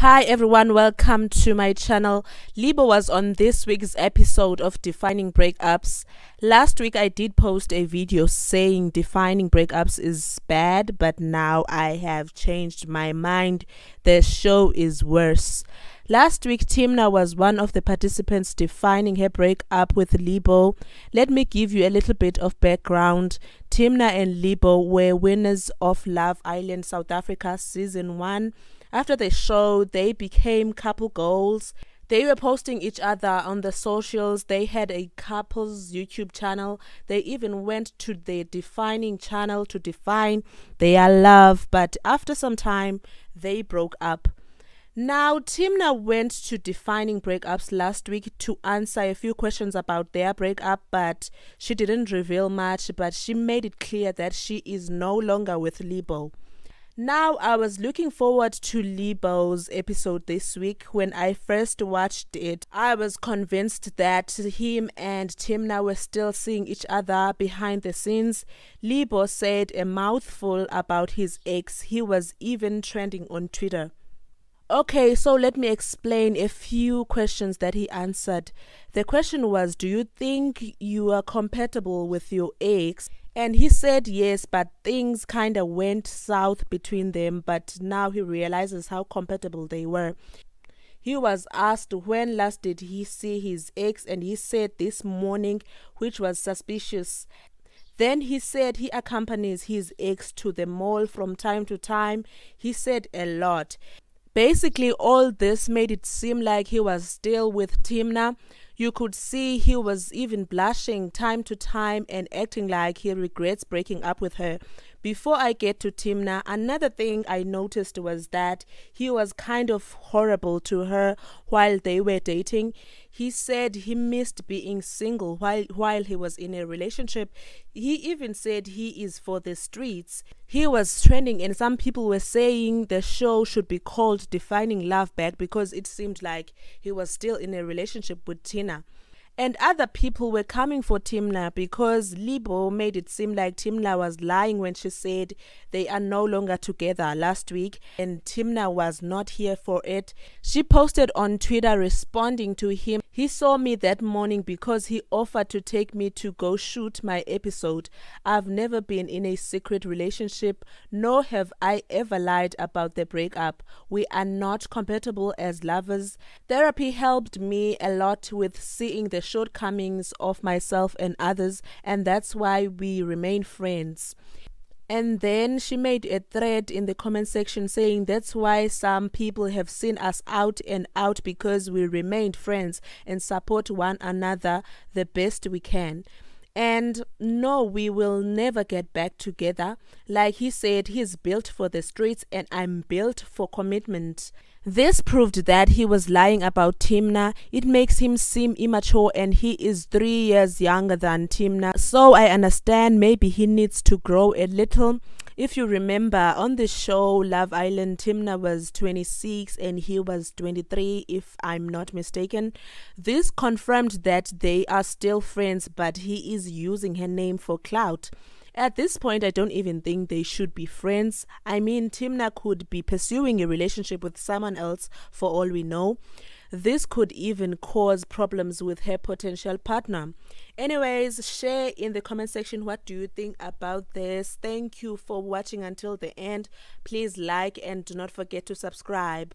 Hi everyone, welcome to my channel. Libo was on this week's episode of Defining Breakups. Last week I did post a video saying defining breakups is bad, but now I have changed my mind. The show is worse. Last week, Thimna was one of the participants defining her breakup with Libo. Let me give you a little bit of background. Thimna and Libo were winners of Love Island South Africa season 1 after the show, they became couple goals. They were posting each other on the socials. They had a couples YouTube channel. They even went to the defining channel to define their love. But after some time, they broke up. Now, Thimna went to defining breakups last week to answer a few questions about their breakup, but she didn't reveal much. But she made it clear that she is no longer with Libo. Now, I was looking forward to Libo's episode this week. When I first watched it, I was convinced that him and Thimna were still seeing each other behind the scenes. Libo said a mouthful about his ex. He was even trending on Twitter. Okay, so let me explain a few questions that he answered. The question was Do you think you are compatible with your ex? And he said yes, but things kind of went south between them. But now he realizes how compatible they were. He was asked when last did he see his ex, and he said this morning, which was suspicious. Then he said he accompanies his ex to the mall from time to time. He said a lot. Basically, all this made it seem like he was still with Thimna. You could see he was even blushing time to time and acting like he regrets breaking up with her. Before I get to Thimna, another thing I noticed was that he was kind of horrible to her while they were dating. He said he missed being single while while he was in a relationship. He even said he is for the streets. He was trending and some people were saying the show should be called Defining Love Back because it seemed like he was still in a relationship with Tina. And other people were coming for Thimna because Libo made it seem like Thimna was lying when she said they are no longer together last week, and Thimna was not here for it. She posted on Twitter responding to him he saw me that morning because he offered to take me to go shoot my episode. I've never been in a secret relationship, nor have I ever lied about the breakup. We are not compatible as lovers. Therapy helped me a lot with seeing the shortcomings of myself and others, and that's why we remain friends. And then she made a thread in the comment section saying that's why some people have seen us out and out because we remained friends and support one another the best we can. And no, we will never get back together. Like he said, he's built for the streets and I'm built for commitment. This proved that he was lying about Thimna. It makes him seem immature and he is three years younger than Thimna. So I understand maybe he needs to grow a little. If you remember on the show Love Island, Thimna was 26 and he was 23, if I'm not mistaken. This confirmed that they are still friends, but he is using her name for clout. At this point, I don't even think they should be friends. I mean, Thimna could be pursuing a relationship with someone else for all we know. This could even cause problems with her potential partner. Anyways, share in the comment section what do you think about this. Thank you for watching until the end. Please like and do not forget to subscribe.